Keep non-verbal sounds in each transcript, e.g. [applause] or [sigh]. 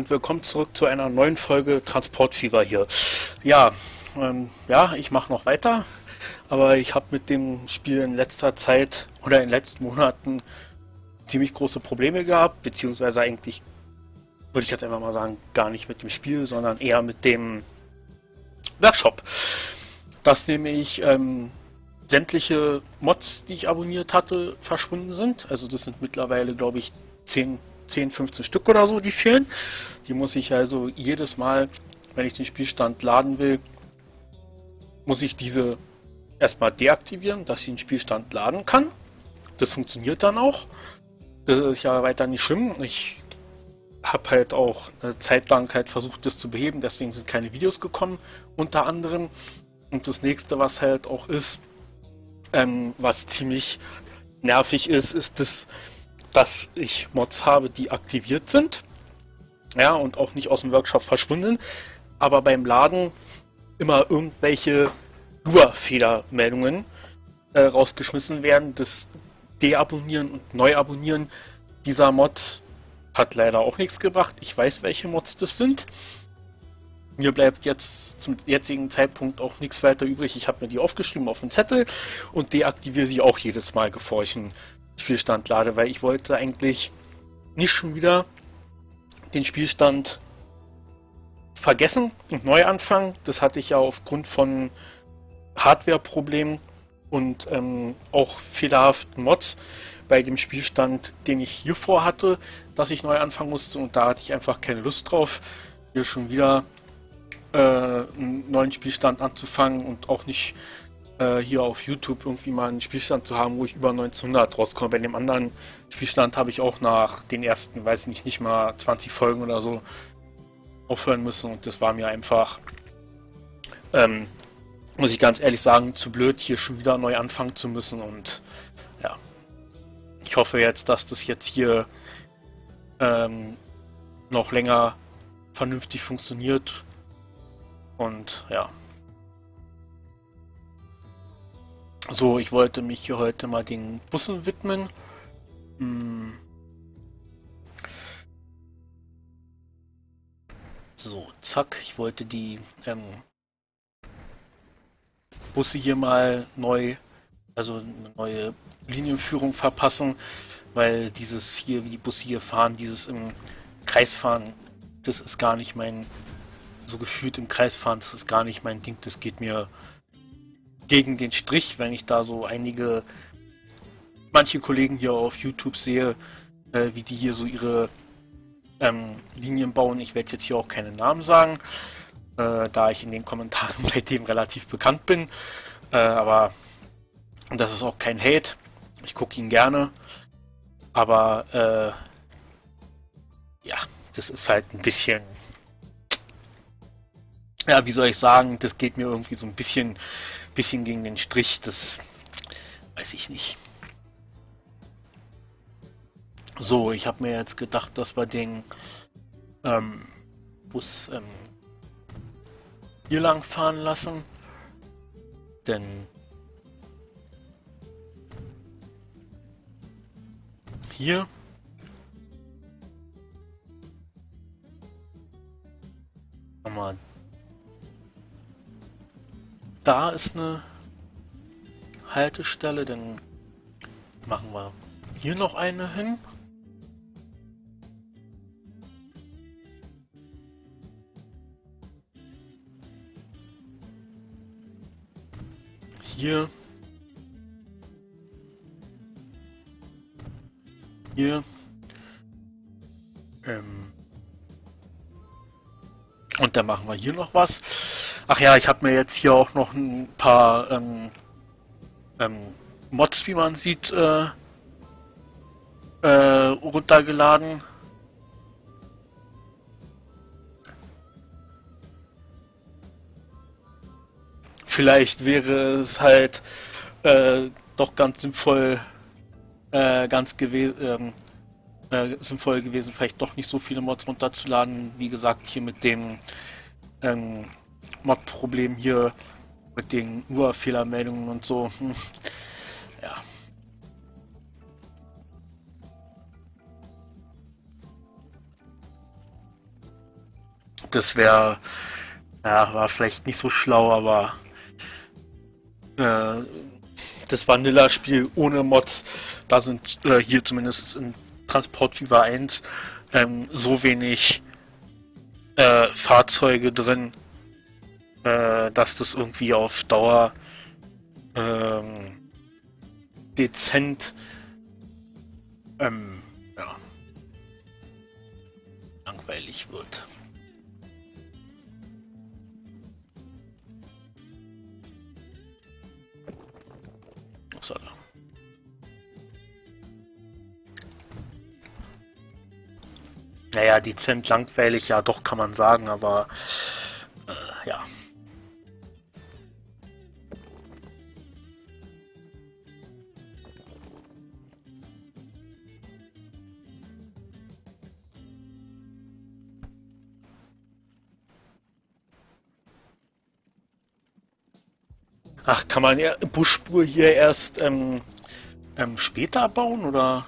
und willkommen zurück zu einer neuen Folge Transportfieber hier. Ja, ähm, ja, ich mache noch weiter, aber ich habe mit dem Spiel in letzter Zeit oder in den letzten Monaten ziemlich große Probleme gehabt, beziehungsweise eigentlich würde ich jetzt einfach mal sagen, gar nicht mit dem Spiel, sondern eher mit dem Workshop. Dass nämlich ähm, sämtliche Mods, die ich abonniert hatte, verschwunden sind. Also das sind mittlerweile, glaube ich, 10 10, 15 Stück oder so, die fehlen. Die muss ich also jedes Mal, wenn ich den Spielstand laden will, muss ich diese erstmal deaktivieren, dass ich den Spielstand laden kann. Das funktioniert dann auch. Das ist ja weiter nicht schlimm. Ich habe halt auch eine Zeit lang halt versucht, das zu beheben, deswegen sind keine Videos gekommen, unter anderem. Und das nächste, was halt auch ist, ähm, was ziemlich nervig ist, ist das dass ich Mods habe, die aktiviert sind. Ja, und auch nicht aus dem Workshop verschwunden sind. Aber beim Laden immer irgendwelche Lua-Fehlermeldungen äh, rausgeschmissen werden. Das Deabonnieren und Neuabonnieren dieser Mods hat leider auch nichts gebracht. Ich weiß, welche Mods das sind. Mir bleibt jetzt zum jetzigen Zeitpunkt auch nichts weiter übrig. Ich habe mir die aufgeschrieben auf den Zettel und deaktiviere sie auch jedes Mal, bevor ich einen Spielstand lade, weil ich wollte eigentlich nicht schon wieder den Spielstand vergessen und neu anfangen. Das hatte ich ja aufgrund von Hardware-Problemen und ähm, auch fehlerhaften Mods bei dem Spielstand, den ich hier vor hatte, dass ich neu anfangen musste und da hatte ich einfach keine Lust drauf, hier schon wieder äh, einen neuen Spielstand anzufangen und auch nicht hier auf YouTube irgendwie mal einen Spielstand zu haben, wo ich über 1900 rauskomme. Bei dem anderen Spielstand habe ich auch nach den ersten, weiß nicht, nicht mal 20 Folgen oder so aufhören müssen und das war mir einfach, ähm, muss ich ganz ehrlich sagen, zu blöd, hier schon wieder neu anfangen zu müssen und ja. Ich hoffe jetzt, dass das jetzt hier ähm, noch länger vernünftig funktioniert und ja. So, ich wollte mich hier heute mal den Bussen widmen. Hm. So, zack, ich wollte die ähm, Busse hier mal neu, also eine neue Linienführung verpassen, weil dieses hier, wie die Busse hier fahren, dieses im Kreis fahren, das ist gar nicht mein, so gefühlt im Kreis fahren, das ist gar nicht mein Ding, das geht mir gegen den Strich, wenn ich da so einige, manche Kollegen hier auf YouTube sehe, äh, wie die hier so ihre ähm, Linien bauen. Ich werde jetzt hier auch keine Namen sagen, äh, da ich in den Kommentaren [laughs] bei dem relativ bekannt bin. Äh, aber das ist auch kein Hate. Ich gucke ihn gerne. Aber äh, ja, das ist halt ein bisschen ja, wie soll ich sagen, das geht mir irgendwie so ein bisschen bisschen gegen den Strich, das weiß ich nicht. So, ich habe mir jetzt gedacht, dass wir den ähm, Bus ähm, hier lang fahren lassen. Denn hier haben da ist eine Haltestelle, dann machen wir hier noch eine hin. Hier. Hier. Ähm. Und dann machen wir hier noch was. Ach ja, ich habe mir jetzt hier auch noch ein paar ähm, ähm, Mods, wie man sieht, äh, äh, runtergeladen. Vielleicht wäre es halt äh, doch ganz sinnvoll, äh, ganz gewesen, ähm, äh, sinnvoll gewesen, vielleicht doch nicht so viele Mods runterzuladen. Wie gesagt, hier mit dem ähm, Mod-Problem hier mit den Urfehlermeldungen und so. Hm. Ja. Das wäre, ja, war vielleicht nicht so schlau, aber äh, das Vanilla-Spiel ohne Mods, da sind äh, hier zumindest in Transport Fever 1 ähm, so wenig äh, Fahrzeuge drin, äh, dass das irgendwie auf Dauer ähm, dezent ähm, ja, langweilig wird. Upsala. Naja, dezent langweilig, ja doch kann man sagen, aber äh, ja. Ach, kann man ja Busspur hier erst ähm, ähm, später bauen oder?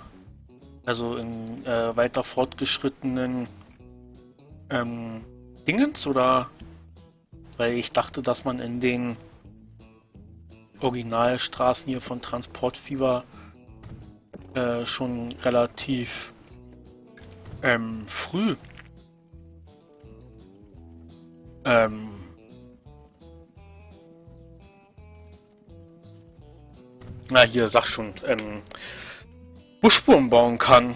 Also in äh, weiter fortgeschrittenen ähm, Dingens oder? Weil ich dachte, dass man in den Originalstraßen hier von Transportfieber äh, schon relativ ähm, früh ähm, na hier, sag schon, ähm, Buschspuren bauen kann.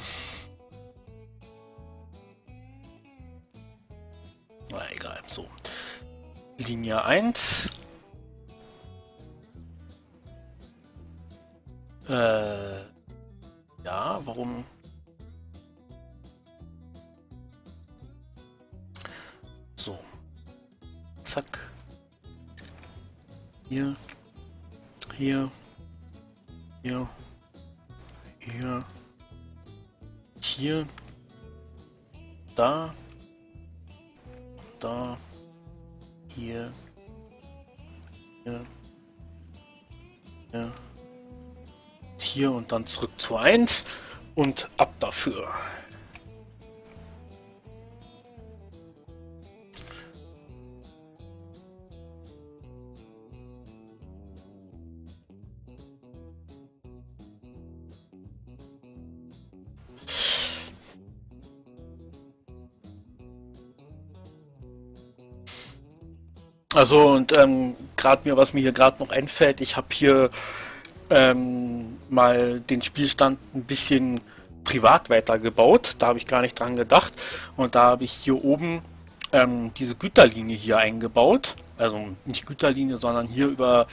Na egal, so. Linie 1. Äh, ja, warum? So. Zack. Hier. Hier. Hier. Hier. Hier. Da. Da. Hier. Hier. Hier. Hier und dann zurück zu 1 und ab dafür. Also und ähm, gerade mir, was mir hier gerade noch einfällt, ich habe hier ähm, mal den Spielstand ein bisschen privat weitergebaut. Da habe ich gar nicht dran gedacht. Und da habe ich hier oben ähm, diese Güterlinie hier eingebaut. Also nicht Güterlinie, sondern hier über,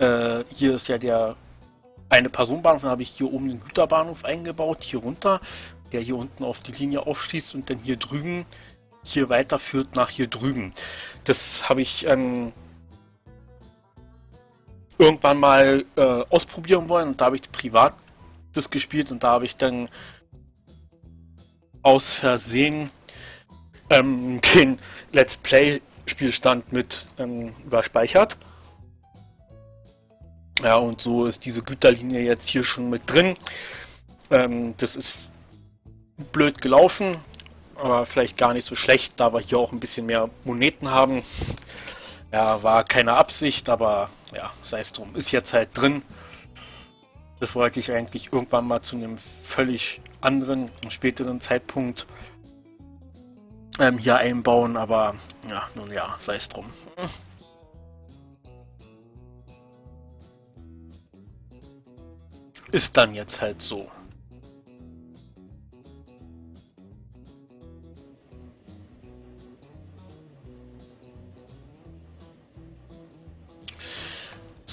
äh, hier ist ja der eine Personenbahnhof, dann habe ich hier oben den Güterbahnhof eingebaut, hier runter, der hier unten auf die Linie aufschließt und dann hier drüben hier weiterführt nach hier drüben. Das habe ich ähm, irgendwann mal äh, ausprobieren wollen und da habe ich privat das gespielt und da habe ich dann aus Versehen ähm, [laughs] den Let's Play Spielstand mit ähm, überspeichert. Ja, und so ist diese Güterlinie jetzt hier schon mit drin. Ähm, das ist blöd gelaufen, aber vielleicht gar nicht so schlecht, da wir hier auch ein bisschen mehr Moneten haben. Ja, war keine Absicht, aber ja, sei es drum, ist jetzt halt drin. Das wollte ich eigentlich irgendwann mal zu einem völlig anderen, späteren Zeitpunkt ähm, hier einbauen, aber ja, nun ja, sei es drum. Ist dann jetzt halt so.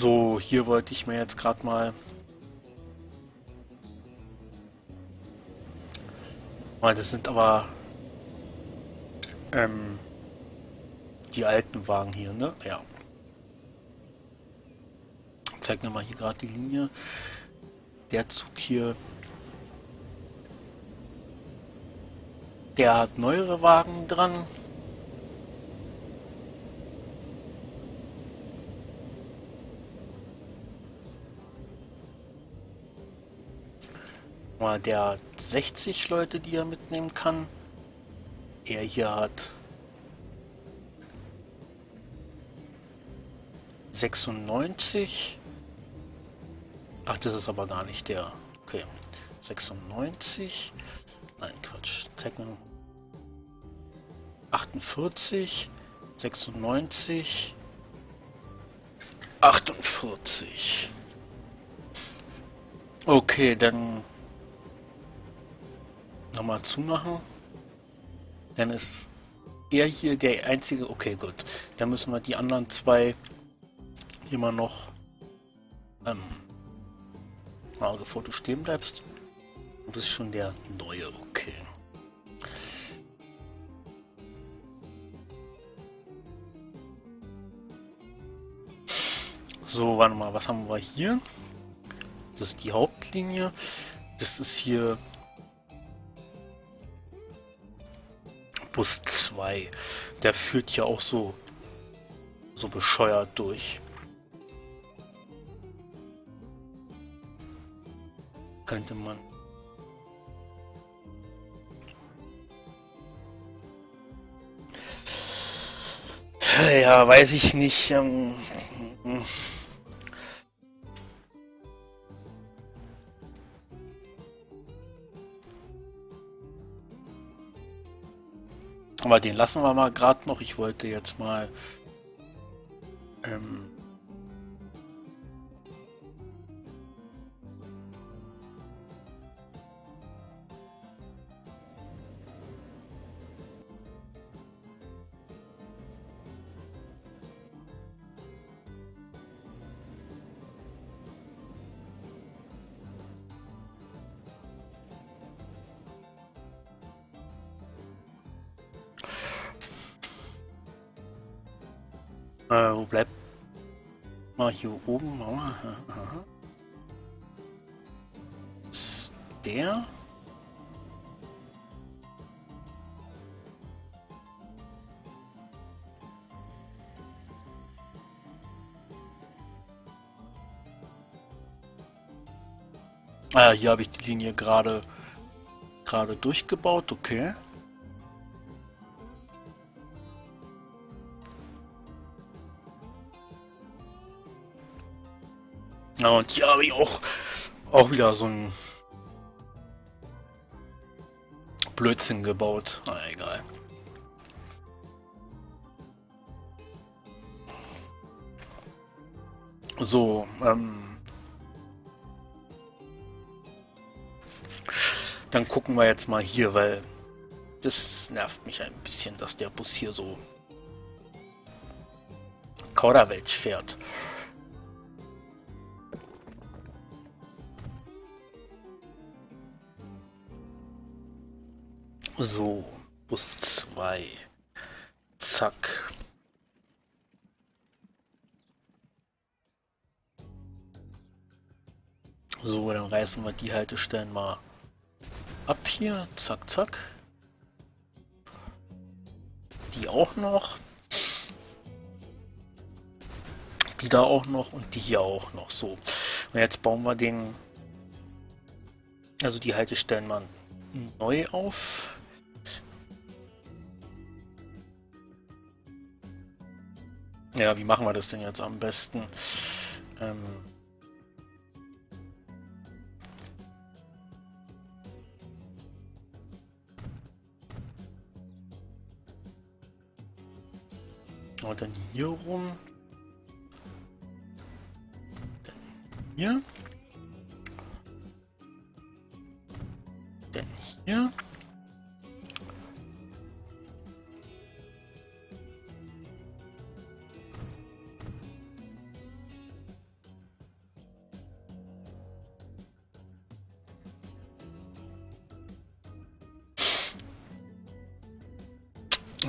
So, hier wollte ich mir jetzt gerade mal... Weil das sind aber... Ähm, die alten Wagen hier, ne? Ja. Zeig mir mal hier gerade die Linie. Der Zug hier... Der hat neuere Wagen dran. mal, der hat 60 Leute, die er mitnehmen kann. Er hier hat 96. Ach, das ist aber gar nicht der. Okay. 96. Nein, Quatsch. Tekken. 48. 96. 48. Okay, dann nochmal zumachen. Dann ist er hier der einzige. Okay, gut. Dann müssen wir die anderen zwei immer noch ähm, mal bevor du stehen bleibst. Du bist schon der neue, okay. So, warte mal, was haben wir hier? Das ist die Hauptlinie. Das ist hier Bus 2. Der führt ja auch so so bescheuert durch. Könnte man. Ja, weiß ich nicht. Ähm, Aber den lassen wir mal gerade noch. Ich wollte jetzt mal ähm, hier oben? Mauer. Der? Ah, hier habe ich die Linie gerade gerade durchgebaut, okay. Ja, und hier habe ich auch, auch wieder so ein Blödsinn gebaut. Na, egal. So, ähm... Dann gucken wir jetzt mal hier, weil das nervt mich ein bisschen, dass der Bus hier so Kauderwelsch fährt. So, Bus 2. Zack. So, dann reißen wir die Haltestellen mal ab hier. Zack, zack. Die auch noch. Die da auch noch und die hier auch noch. So. Und jetzt bauen wir den... Also die Haltestellen mal neu auf. Ja, wie machen wir das denn jetzt am besten? Ähm Und dann hier rum. Dann hier. Dann hier.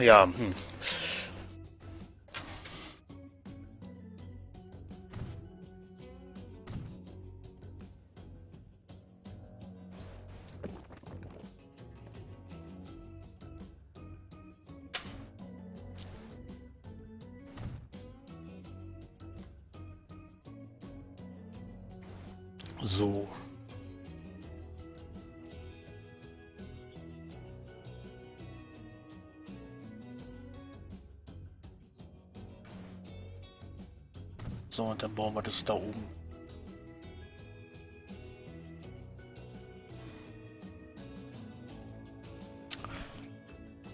Ja, hm. So. So, und dann bauen wir das da oben.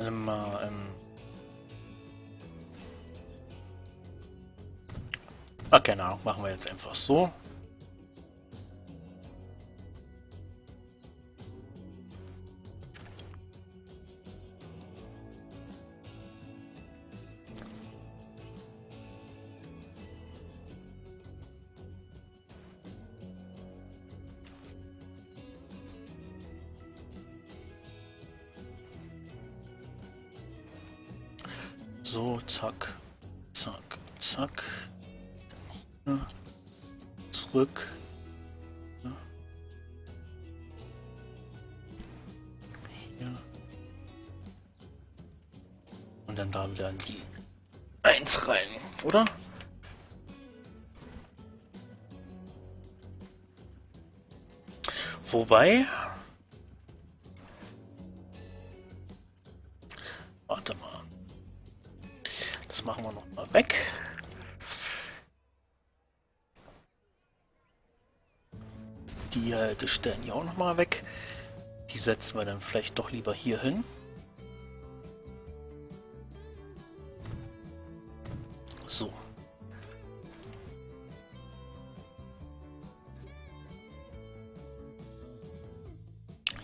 Ähm, ähm Ach, keine machen wir jetzt einfach so. So, zack, zack, zack. Hier, zurück. Ja. Hier. Und dann da wieder die 1 rein, oder? Wobei, Die Haltestellen hier auch noch mal weg. Die setzen wir dann vielleicht doch lieber hier hin. So.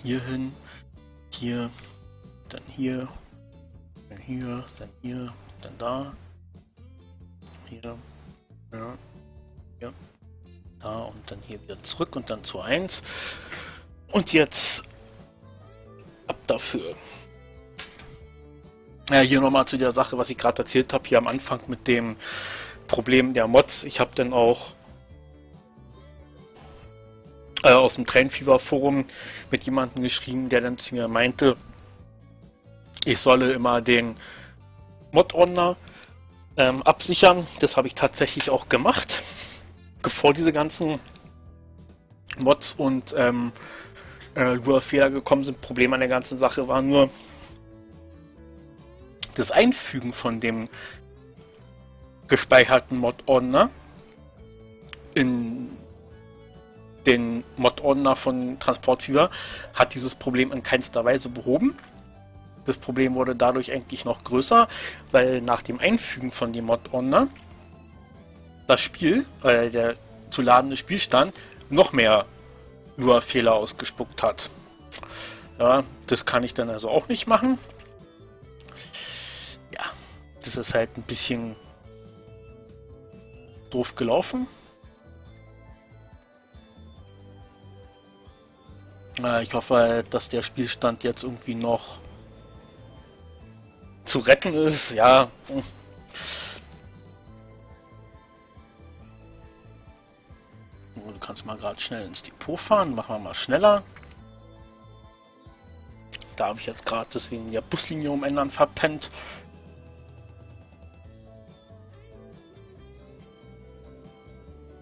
Hier hin, hier, dann hier, dann hier, dann hier, dann da. Hier. Hier wieder zurück und dann zu 1. Und jetzt ab dafür. Ja, hier nochmal zu der Sache, was ich gerade erzählt habe, hier am Anfang mit dem Problem der Mods. Ich habe dann auch äh, aus dem Trainfever Forum mit jemandem geschrieben, der dann zu mir meinte, ich solle immer den Mod-Ordner ähm, absichern. Das habe ich tatsächlich auch gemacht. Bevor diese ganzen Mods und ähm, äh, Lua-Fehler gekommen sind. Problem an der ganzen Sache war nur das Einfügen von dem gespeicherten Mod-Ordner in den Mod-Ordner von Transportfieber hat dieses Problem in keinster Weise behoben. Das Problem wurde dadurch eigentlich noch größer, weil nach dem Einfügen von dem Mod-Ordner das Spiel, äh, der zu ladende Spielstand, noch mehr nur Fehler ausgespuckt hat. Ja, das kann ich dann also auch nicht machen. Ja, das ist halt ein bisschen doof gelaufen. Ich hoffe, dass der Spielstand jetzt irgendwie noch zu retten ist, ja. Du kannst mal gerade schnell ins Depot fahren. Machen wir mal schneller. Da habe ich jetzt gerade deswegen die Buslinie umändern verpennt.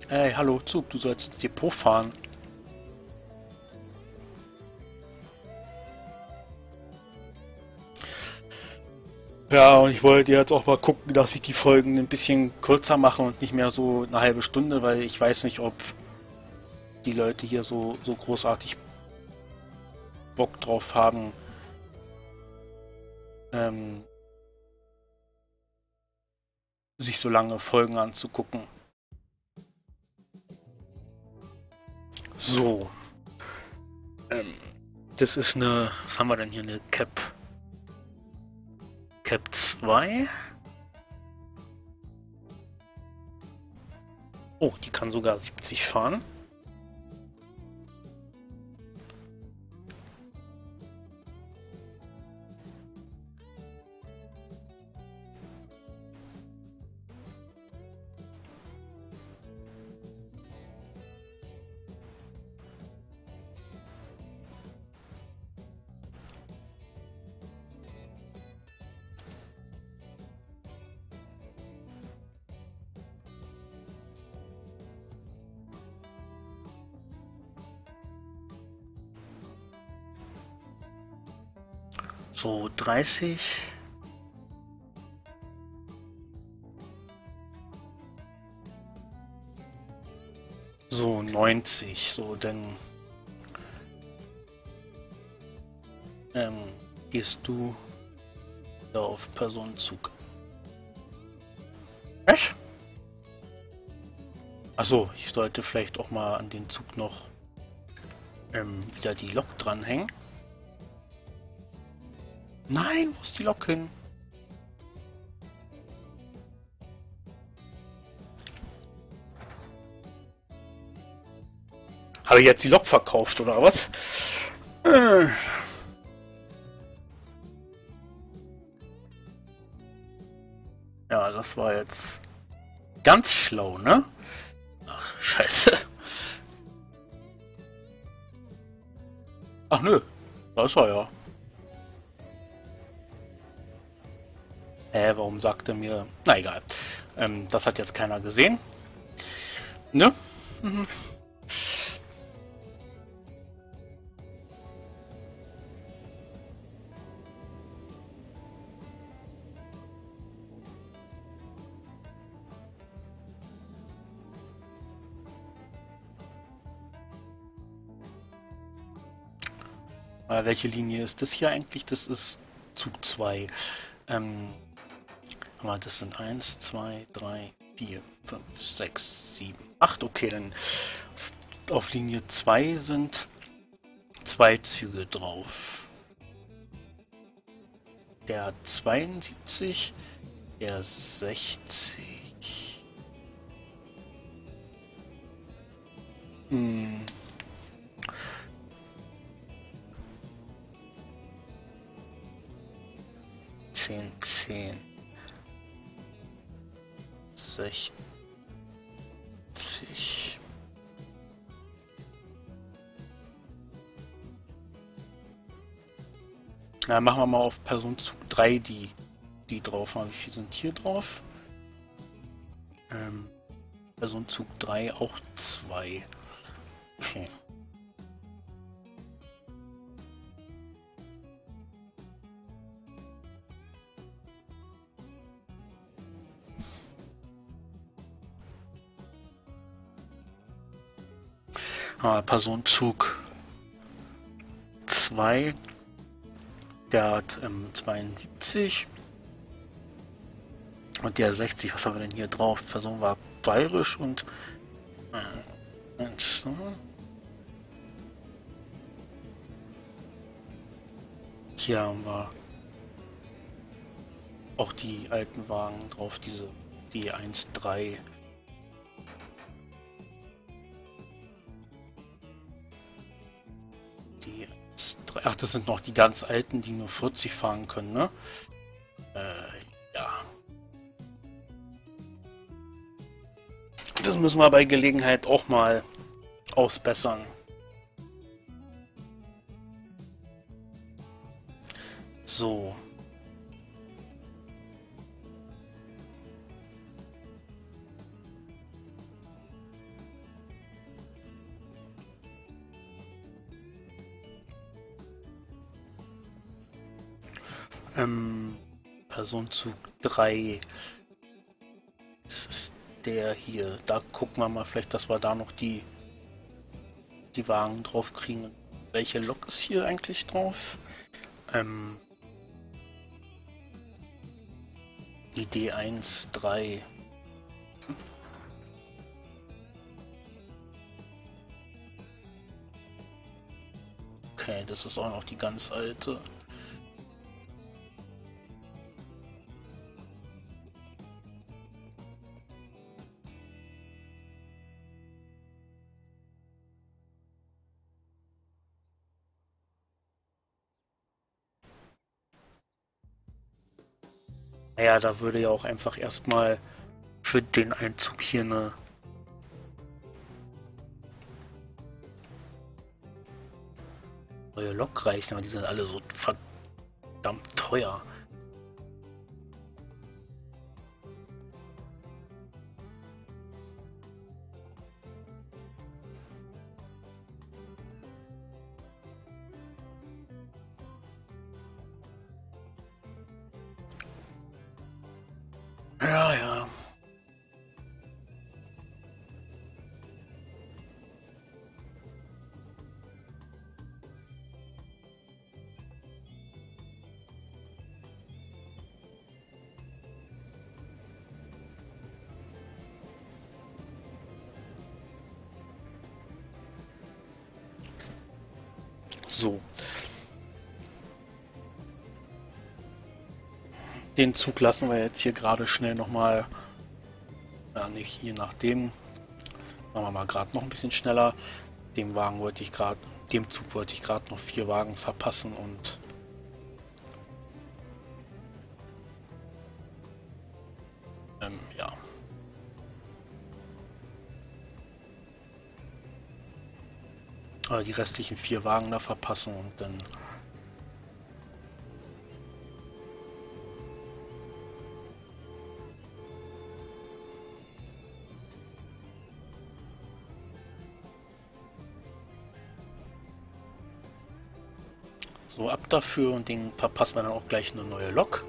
Hey, hallo Zug, du sollst ins Depot fahren. Ja, und ich wollte jetzt auch mal gucken, dass ich die Folgen ein bisschen kürzer mache und nicht mehr so eine halbe Stunde, weil ich weiß nicht, ob die Leute hier so, so großartig Bock drauf haben, ähm, sich so lange Folgen anzugucken. So. Ähm, das ist eine, was haben wir denn hier, eine Cap Cap 2. Oh, die kann sogar 70 fahren. 30. So, 90. So, dann ähm, gehst du auf Personenzug. Was? Achso, ich sollte vielleicht auch mal an den Zug noch ähm, wieder die Lok dranhängen. Nein, wo ist die Lok hin? Habe ich jetzt die Lok verkauft, oder was? Ja, das war jetzt ganz schlau, ne? Ach, scheiße. Ach nö, da ist er ja. Hä, warum sagt er mir... Na egal. Ähm, das hat jetzt keiner gesehen. Ne? Mhm. Äh, welche Linie ist das hier eigentlich? Das ist Zug 2. Ähm, aber das sind 1, 2, 3, 4, 5, 6, 7, 8. Okay, dann auf Linie 2 sind zwei Züge drauf. Der 72, der 60. Hm. 10, 10, 60. Na, machen wir mal auf Personenzug 3 die, die drauf haben. Wie viel sind hier drauf? Ähm, Personenzug 3 auch 2. Okay. Ah, Personenzug 2. Der hat ähm, 72. Und der 60. Was haben wir denn hier drauf? Person war bayerisch und. Äh, eins, Hier haben wir auch die alten Wagen drauf, diese D13. Ach, das sind noch die ganz alten, die nur 40 fahren können, ne? Äh, ja. Das müssen wir bei Gelegenheit auch mal ausbessern. So. Ähm, Personenzug 3. Das ist der hier. Da gucken wir mal vielleicht, dass wir da noch die, die Wagen drauf kriegen. Welche Lok ist hier eigentlich drauf? Ähm, die D1 3. Okay, das ist auch noch die ganz alte. Naja, da würde ja auch einfach erstmal für den Einzug hier eine neue Lok reichen, aber die sind alle so verdammt teuer. So. Den Zug lassen wir jetzt hier gerade schnell nochmal, ja nicht, je nachdem, machen wir mal gerade noch ein bisschen schneller. Dem Wagen wollte ich gerade, dem Zug wollte ich gerade noch vier Wagen verpassen und die restlichen vier Wagen da verpassen und dann So, ab dafür und den verpassen wir dann auch gleich eine neue Lok.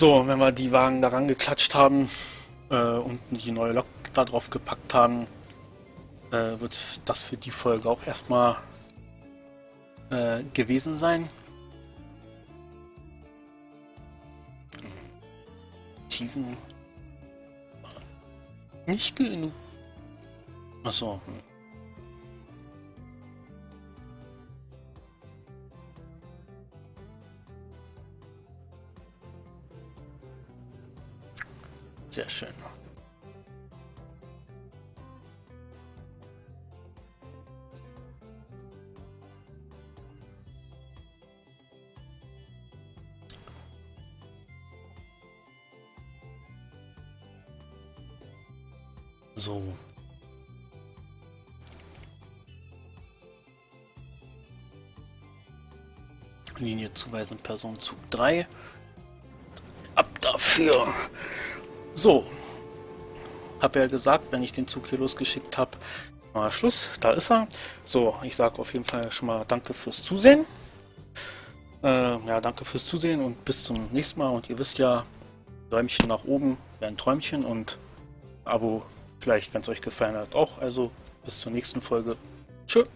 So, wenn wir die Wagen daran geklatscht haben äh, und die neue Lok da drauf gepackt haben, äh, wird das für die Folge auch erstmal äh, gewesen sein. Tiefen nicht genug. Achso. Hm. Sehr schön. So. Linie zuweisen Personenzug 3. Ab dafür. So. Hab ja gesagt, wenn ich den Zug hier losgeschickt habe, mal Schluss. Da ist er. So, ich sage auf jeden Fall schon mal Danke fürs Zusehen. Äh, ja, danke fürs Zusehen und bis zum nächsten Mal. Und ihr wisst ja, Däumchen nach oben wäre ein Träumchen und Abo vielleicht, wenn es euch gefallen hat, auch. Also bis zur nächsten Folge. Tschüss.